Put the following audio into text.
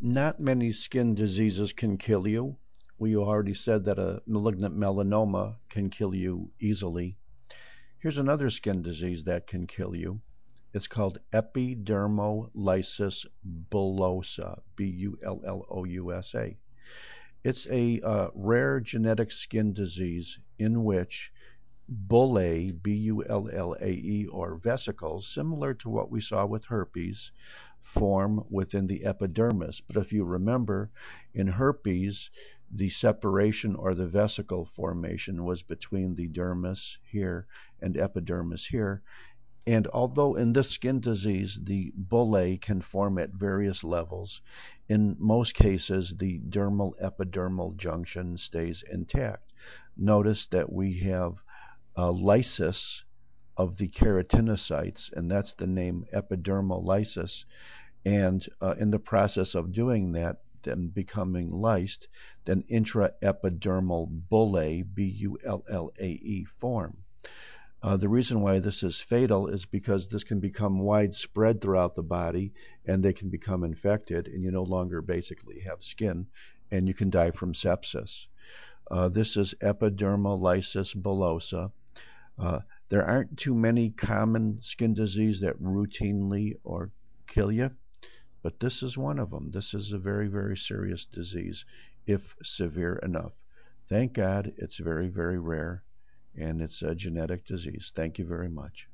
Not many skin diseases can kill you. We already said that a malignant melanoma can kill you easily. Here's another skin disease that can kill you. It's called epidermolysis bullosa, B U L L O U S A. It's a uh, rare genetic skin disease in which bullae, B U L L A E, or vesicles, similar to what we saw with herpes, form within the epidermis. But if you remember, in herpes, the separation or the vesicle formation was between the dermis here and epidermis here. And although in this skin disease the bullae can form at various levels, in most cases the dermal epidermal junction stays intact. Notice that we have a lysis of the keratinocytes, and that's the name epidermal lysis. And uh, in the process of doing that, then becoming lysed, then intraepidermal bullae, B U L L A E, form. Uh, the reason why this is fatal is because this can become widespread throughout the body and they can become infected, and you no longer basically have skin, and you can die from sepsis. Uh, this is epidermolysis bullosa. Uh, there aren't too many common skin disease that routinely or kill you, but this is one of them. This is a very, very serious disease if severe enough. Thank God it's very, very rare and it's a genetic disease. Thank you very much.